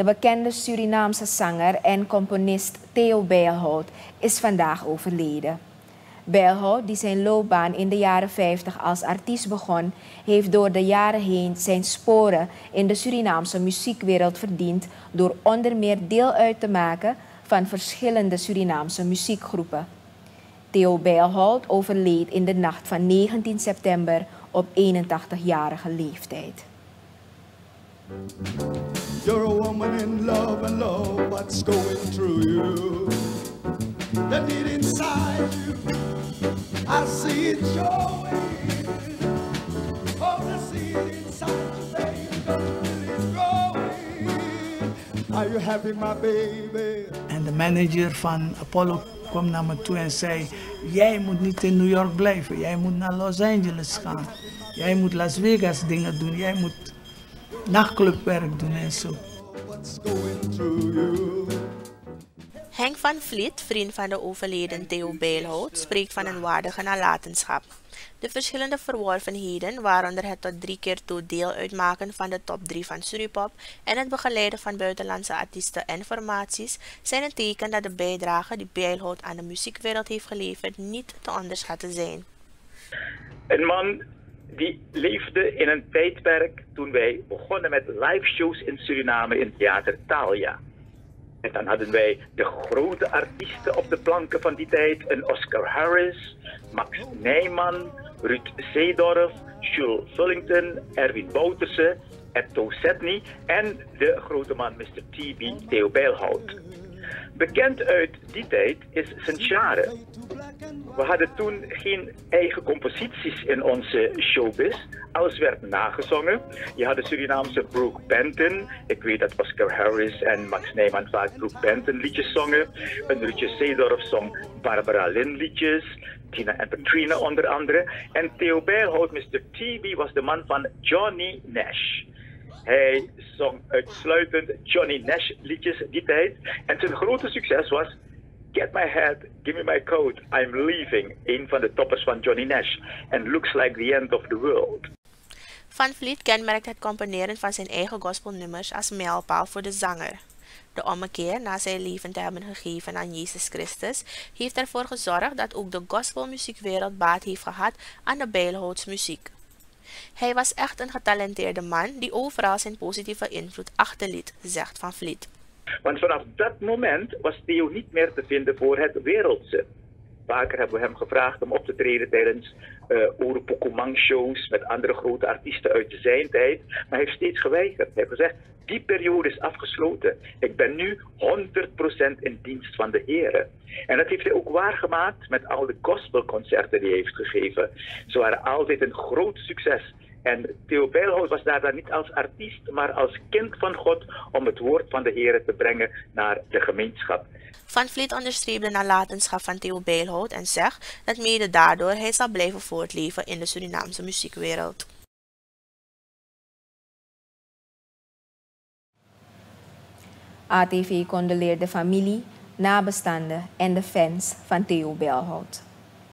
De bekende Surinaamse zanger en componist Theo Bijlhout is vandaag overleden. Bijlhout, die zijn loopbaan in de jaren 50 als artiest begon, heeft door de jaren heen zijn sporen in de Surinaamse muziekwereld verdiend door onder meer deel uit te maken van verschillende Surinaamse muziekgroepen. Theo Bijlhout overleed in de nacht van 19 september op 81-jarige leeftijd. You're a woman in love and love what's going through you. The need inside you, I see it showing. Oh, I see it inside you, baby, don't it growing. Are you happy, my baby? En de manager van Apollo kwam naar me toe en zei: Jij moet niet in New York blijven, jij moet naar Los Angeles gaan. Jij moet Las Vegas dingen doen, jij moet nachtclubwerk doen en zo. Henk van Vliet, vriend van de overleden Theo Beelhout, spreekt van een waardige nalatenschap. De verschillende verworvenheden, waaronder het tot drie keer toe deel uitmaken van de top 3 van Suripop en het begeleiden van buitenlandse artiesten en formaties, zijn een teken dat de bijdrage die Beelhout aan de muziekwereld heeft geleverd niet te onderschatten zijn. Een man die leefde in een tijdperk toen wij begonnen met live shows in Suriname in Theater Thalia. En dan hadden wij de grote artiesten op de planken van die tijd. Een Oscar Harris, Max Nijman, Ruud Seedorf, Jules Fullington, Erwin Bouterse, Etto Setny en de grote man Mr. T.B. Theo Bijlhout. Bekend uit die tijd is Senchare. We hadden toen geen eigen composities in onze showbiz. Alles werd nagezongen. Je had de Surinaamse Brooke Benton. Ik weet dat Oscar Harris en Max Nijman vaak Brooke Benton liedjes zongen. Een Rutje Seedorf zong Barbara Lynn liedjes. Tina en Patrina onder andere. En Theo Bijlhout, Mr. TB, was de man van Johnny Nash. Hij zong uitsluitend Johnny Nash liedjes die tijd. En zijn grote succes was Get My Head, Give Me My Coat, I'm Leaving. Een van de toppers van Johnny Nash. And Looks Like the End of the World. Van Vliet kenmerkt het componeren van zijn eigen gospelnummers als mijlpaal voor de zanger. De ommekeer na zijn leven te hebben gegeven aan Jezus Christus heeft ervoor gezorgd dat ook de gospelmuziekwereld baat heeft gehad aan de Bijlhoutsmuziek. Hij was echt een getalenteerde man die overal zijn positieve invloed achterliet, zegt Van Vliet. Want vanaf dat moment was Theo niet meer te vinden voor het wereldse. Vaker hebben we hem gevraagd om op te treden tijdens uh, shows met andere grote artiesten uit zijn tijd. Maar hij heeft steeds geweigerd. Hij heeft gezegd, die periode is afgesloten. Ik ben nu 100% in dienst van de Heer. En dat heeft hij ook waargemaakt met al de gospelconcerten die hij heeft gegeven. Ze waren altijd een groot succes. En Theo Bijlhout was daar dan niet als artiest, maar als kind van God om het woord van de Heer te brengen naar de gemeenschap. Van Vliet onderstreept de nalatenschap van Theo Bijlhout en zegt dat mede daardoor hij zal blijven voortleven in de Surinaamse muziekwereld. ATV condoleert de familie, nabestaanden en de fans van Theo Bijlhout.